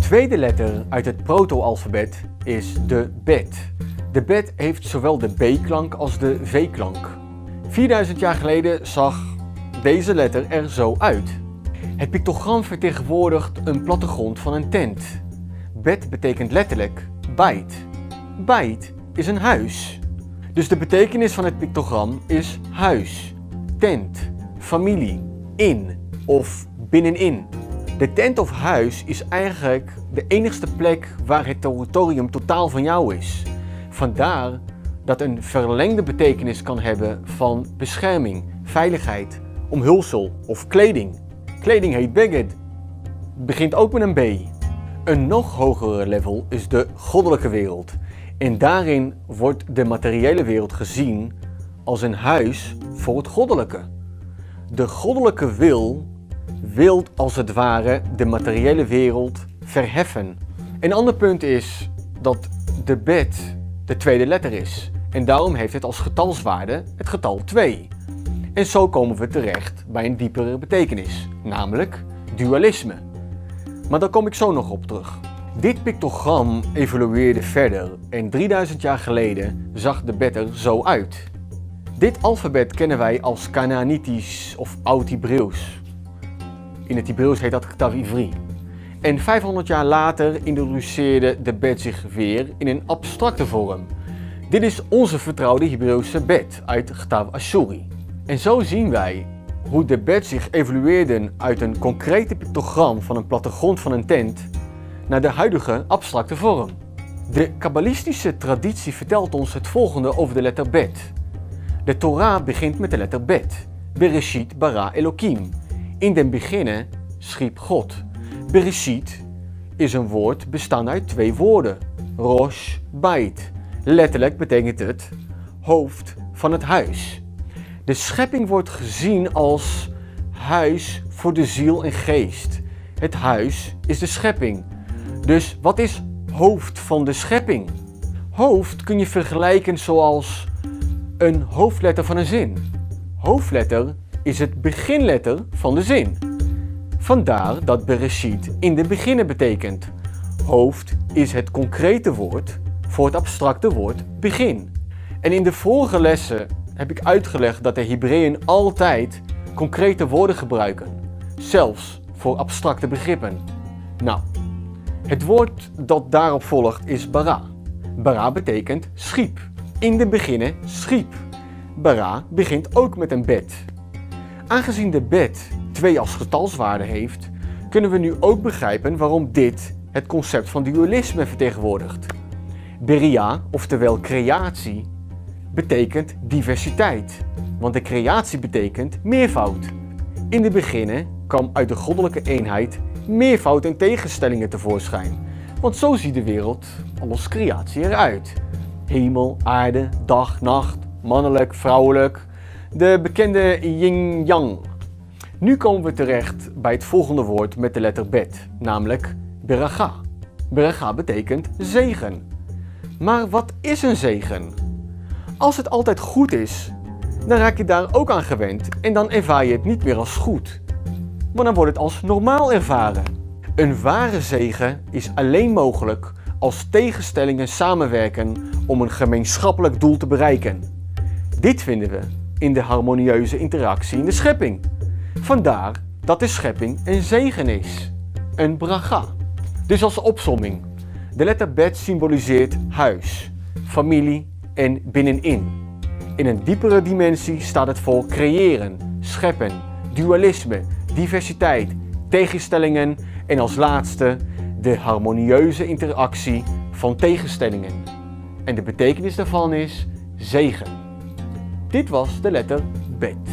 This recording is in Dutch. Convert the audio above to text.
tweede letter uit het proto-alfabet is de bet. De bet heeft zowel de B-klank als de V-klank. 4000 jaar geleden zag deze letter er zo uit. Het pictogram vertegenwoordigt een plattegrond van een tent. Bet betekent letterlijk bijt. Bijt is een huis. Dus de betekenis van het pictogram is huis, tent, familie, in of binnenin. De tent of huis is eigenlijk de enigste plek waar het territorium totaal van jou is. Vandaar dat een verlengde betekenis kan hebben van bescherming, veiligheid, omhulsel of kleding. Kleding heet beged. Begint ook met een B. Een nog hogere level is de goddelijke wereld. En daarin wordt de materiële wereld gezien als een huis voor het goddelijke. De goddelijke wil wil als het ware de materiële wereld verheffen. Een ander punt is dat de bet de tweede letter is. En daarom heeft het als getalswaarde het getal 2. En zo komen we terecht bij een diepere betekenis, namelijk dualisme. Maar daar kom ik zo nog op terug. Dit pictogram evolueerde verder en 3000 jaar geleden zag de bet er zo uit. Dit alfabet kennen wij als Canaanitisch of Oud-Hebreeuws. In het Hebreeuws heet dat Ktav Ivri. En 500 jaar later introduceerde de bet zich weer in een abstracte vorm. Dit is onze vertrouwde Hebreeuwse bet uit Ktav Ashuri. En zo zien wij hoe de bet zich evolueerde uit een concrete pictogram van een plattegrond van een tent naar de huidige abstracte vorm. De kabbalistische traditie vertelt ons het volgende over de letter bet. De Torah begint met de letter bet. Bereshit bara Elohim. In den beginnen schiep God. Bereshit is een woord bestaande uit twee woorden. Rosh, bait. Letterlijk betekent het hoofd van het huis. De schepping wordt gezien als huis voor de ziel en geest. Het huis is de schepping. Dus wat is hoofd van de schepping? Hoofd kun je vergelijken zoals een hoofdletter van een zin. Hoofdletter is het beginletter van de zin. Vandaar dat Bereshit in de beginnen betekent. Hoofd is het concrete woord voor het abstracte woord begin. En in de vorige lessen heb ik uitgelegd dat de Hebreeën altijd concrete woorden gebruiken, zelfs voor abstracte begrippen. Nou, het woord dat daarop volgt is bara. Bara betekent schiep. In de beginnen schiep. Bara begint ook met een bed. Aangezien de bed twee als getalswaarde heeft, kunnen we nu ook begrijpen waarom dit het concept van dualisme vertegenwoordigt. Beria, oftewel creatie, betekent diversiteit, want de creatie betekent meervoud. In de beginnen kwam uit de goddelijke eenheid meervoud en tegenstellingen tevoorschijn, want zo ziet de wereld als creatie eruit. Hemel, aarde, dag, nacht, mannelijk, vrouwelijk, de bekende yin-yang. Nu komen we terecht bij het volgende woord met de letter bet, namelijk beracha. Beracha betekent zegen. Maar wat is een zegen? Als het altijd goed is, dan raak je daar ook aan gewend en dan ervaar je het niet meer als goed. Maar dan wordt het als normaal ervaren. Een ware zegen is alleen mogelijk als tegenstellingen samenwerken om een gemeenschappelijk doel te bereiken. Dit vinden we in de harmonieuze interactie in de schepping. Vandaar dat de schepping een zegen is, een bracha. Dus als opsomming, de letter bet symboliseert huis, familie en binnenin. In een diepere dimensie staat het voor creëren, scheppen, dualisme, diversiteit, tegenstellingen en als laatste de harmonieuze interactie van tegenstellingen. En de betekenis daarvan is zegen. Dit was de letter bet.